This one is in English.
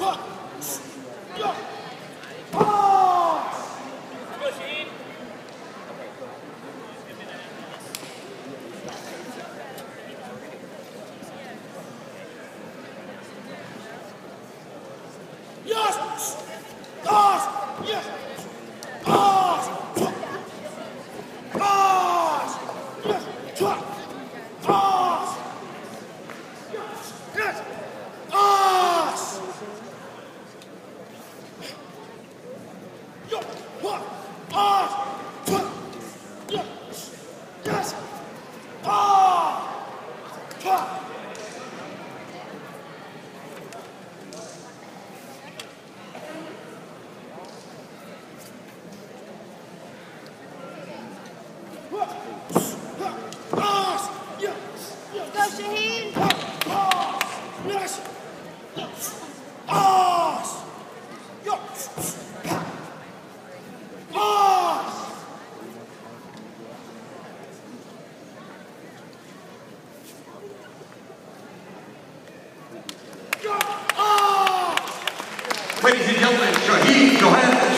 Yes! Go, Shaheen! Ladies and gentlemen, Shaheen Johan